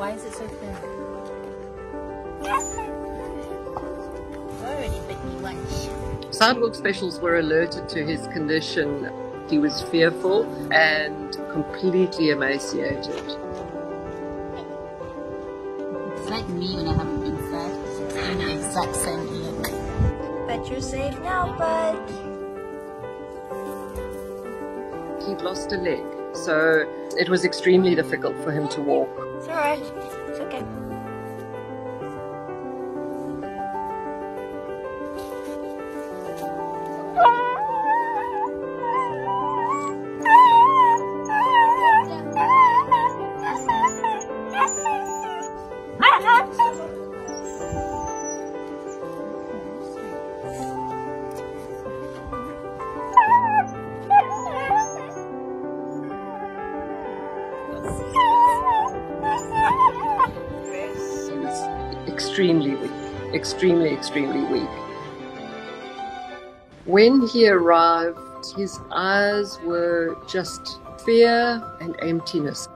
Why is it so thin? Already bit me once. Sidewalk specials were alerted to his condition. He was fearful and completely emaciated. It's like me when I haven't been fed. It's the exact same look. But you're safe now, bud. He'd lost a leg, so it was extremely difficult for him to walk. It's alright. It's okay. Extremely weak, extremely, extremely weak. When he arrived, his eyes were just fear and emptiness.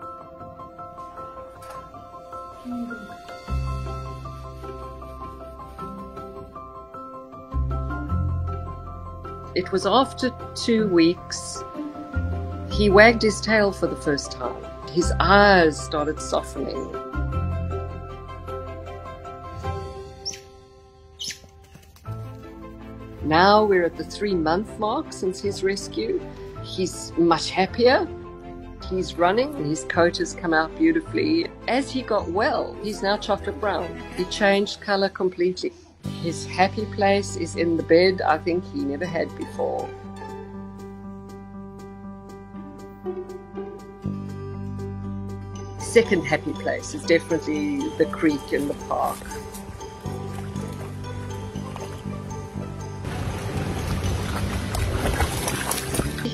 It was after two weeks, he wagged his tail for the first time. His eyes started softening. Now we're at the three month mark since his rescue. He's much happier. He's running and his coat has come out beautifully. As he got well, he's now chocolate brown. He changed color completely. His happy place is in the bed I think he never had before. Second happy place is definitely the creek in the park.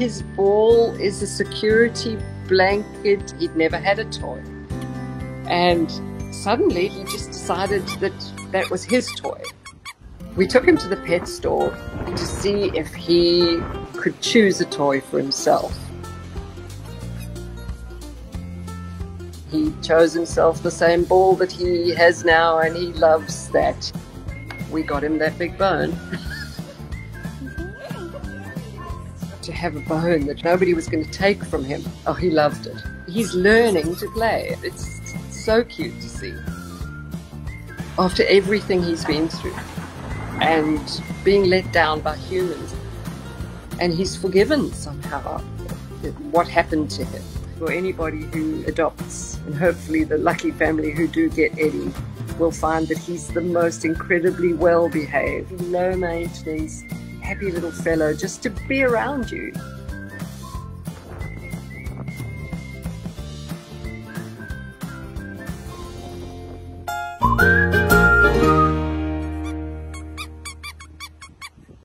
His ball is a security blanket. He'd never had a toy. And suddenly he just decided that that was his toy. We took him to the pet store to see if he could choose a toy for himself. He chose himself the same ball that he has now, and he loves that. We got him that big bone. to have a bone that nobody was going to take from him. Oh, he loved it. He's learning to play. It's so cute to see. After everything he's been through and being let down by humans, and he's forgiven somehow what happened to him. For anybody who adopts, and hopefully the lucky family who do get Eddie, will find that he's the most incredibly well behaved, low maintenance, happy little fellow just to be around you. Bye.